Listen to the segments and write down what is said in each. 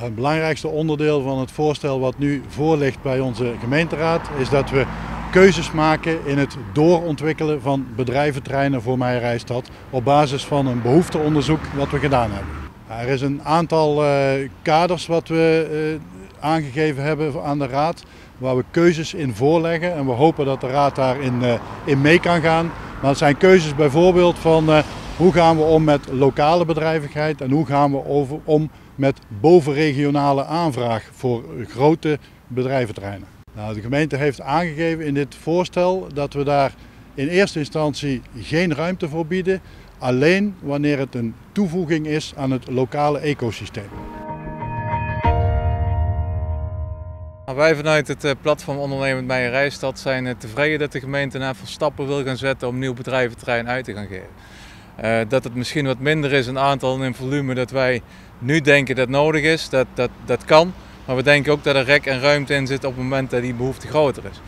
Het belangrijkste onderdeel van het voorstel wat nu voorligt bij onze gemeenteraad is dat we keuzes maken in het doorontwikkelen van bedrijventerreinen voor Meijerijstad op basis van een behoefteonderzoek wat we gedaan hebben. Er is een aantal uh, kaders wat we uh, aangegeven hebben aan de raad waar we keuzes in voorleggen en we hopen dat de raad daarin uh, in mee kan gaan. Maar het zijn keuzes bijvoorbeeld van hoe gaan we om met lokale bedrijvigheid en hoe gaan we om met bovenregionale aanvraag voor grote bedrijventerreinen. Nou, de gemeente heeft aangegeven in dit voorstel dat we daar in eerste instantie geen ruimte voor bieden, alleen wanneer het een toevoeging is aan het lokale ecosysteem. Nou, wij vanuit het eh, platform Ondernemend Meijerijstad zijn eh, tevreden dat de gemeente een aantal stappen wil gaan zetten om nieuw bedrijventerrein uit te gaan geven. Uh, dat het misschien wat minder is in aantal en in volume dat wij nu denken dat nodig is, dat, dat, dat kan. Maar we denken ook dat er rek en ruimte in zit op het moment dat die behoefte groter is.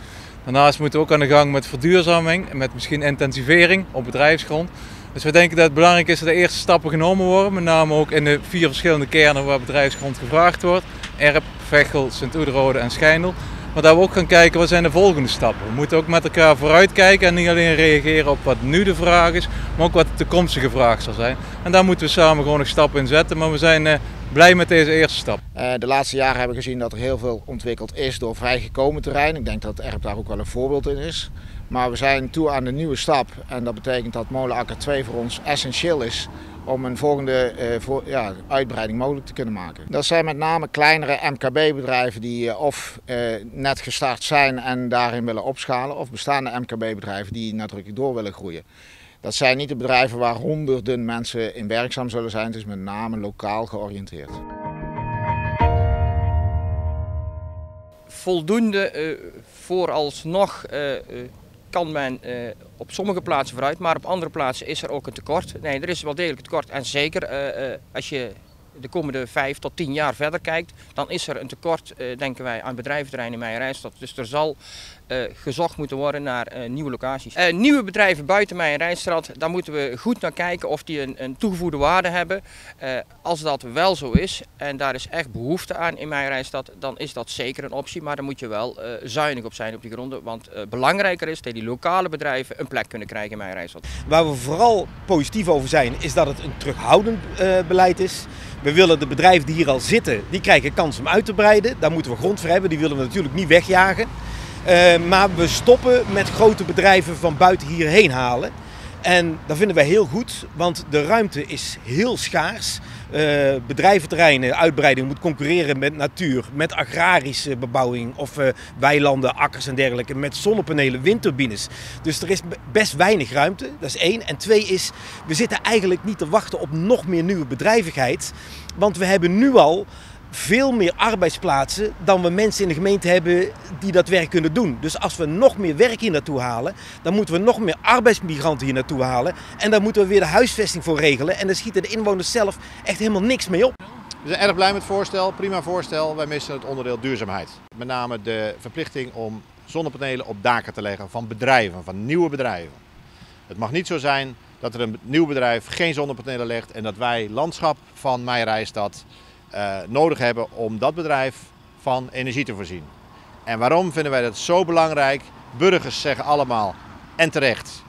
Daarnaast moeten we ook aan de gang met verduurzaming en met misschien intensivering op bedrijfsgrond. Dus we denken dat het belangrijk is dat de eerste stappen genomen worden. Met name ook in de vier verschillende kernen waar bedrijfsgrond gevraagd wordt. Erp, Vechel, Sint-Oederode en Schijndel. Maar dat we ook gaan kijken wat zijn de volgende stappen. We moeten ook met elkaar vooruitkijken en niet alleen reageren op wat nu de vraag is, maar ook wat de toekomstige vraag zal zijn. En daar moeten we samen gewoon nog stappen in zetten. Maar we zijn eh, blij met deze eerste stap. Uh, de laatste jaren hebben we gezien dat er heel veel ontwikkeld is door vrijgekomen terrein. Ik denk dat Erp daar ook wel een voorbeeld in is. Maar we zijn toe aan de nieuwe stap en dat betekent dat molenakker 2 voor ons essentieel is om een volgende uh, voor, ja, uitbreiding mogelijk te kunnen maken. Dat zijn met name kleinere MKB-bedrijven die uh, of net gestart zijn en daarin willen opschalen, of bestaande MKB-bedrijven die nadrukkelijk door willen groeien. Dat zijn niet de bedrijven waar honderden mensen in werkzaam zullen zijn, het is met name lokaal georiënteerd. Voldoende vooralsnog kan men uh, op sommige plaatsen vooruit, maar op andere plaatsen is er ook een tekort. Nee, er is wel degelijk tekort. En zeker uh, uh, als je de komende vijf tot tien jaar verder kijkt, dan is er een tekort, denken wij, aan bedrijventerreinen in Meijerijstad. Dus er zal uh, gezocht moeten worden naar uh, nieuwe locaties. Nieuwe bedrijven buiten mijn Rijnstraat, daar moeten we goed naar kijken of die een, een toegevoegde waarde hebben. als dat wel zo is en daar is echt behoefte aan in mijn Rijnstad, dan is dat zeker een optie. Maar dan moet je wel zuinig op zijn op die gronden. Want belangrijker is dat die lokale bedrijven een plek kunnen krijgen in mijn Rijnstad. Waar we vooral positief over zijn, is dat het een terughoudend beleid is. We willen de bedrijven die hier al zitten, die krijgen kans om uit te breiden. Daar moeten we grond voor hebben, die willen we natuurlijk niet wegjagen. Uh, maar we stoppen met grote bedrijven van buiten hierheen halen. En dat vinden wij heel goed, want de ruimte is heel schaars. Uh, bedrijventerreinen, uitbreiding moet concurreren met natuur, met agrarische bebouwing of uh, weilanden, akkers en dergelijke, met zonnepanelen, windturbines. Dus er is best weinig ruimte, dat is één. En twee is, we zitten eigenlijk niet te wachten op nog meer nieuwe bedrijvigheid, want we hebben nu al veel meer arbeidsplaatsen dan we mensen in de gemeente hebben die dat werk kunnen doen. Dus als we nog meer werk hier naartoe halen, dan moeten we nog meer arbeidsmigranten hier naartoe halen. En daar moeten we weer de huisvesting voor regelen. En daar schieten de inwoners zelf echt helemaal niks mee op. We zijn erg blij met het voorstel, prima voorstel. Wij missen het onderdeel duurzaamheid. Met name de verplichting om zonnepanelen op daken te leggen van bedrijven, van nieuwe bedrijven. Het mag niet zo zijn dat er een nieuw bedrijf geen zonnepanelen legt en dat wij landschap van Meijerijstad nodig hebben om dat bedrijf van energie te voorzien. En waarom vinden wij dat zo belangrijk? Burgers zeggen allemaal, en terecht,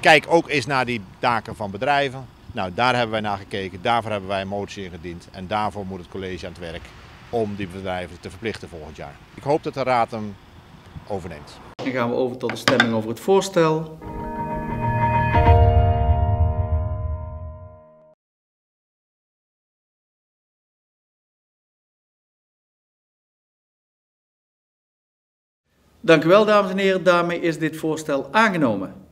kijk ook eens naar die daken van bedrijven. Nou, daar hebben wij naar gekeken, daarvoor hebben wij een motie ingediend en daarvoor moet het college aan het werk om die bedrijven te verplichten volgend jaar. Ik hoop dat de Raad hem overneemt. Dan gaan we over tot de stemming over het voorstel. Dank u wel, dames en heren. Daarmee is dit voorstel aangenomen.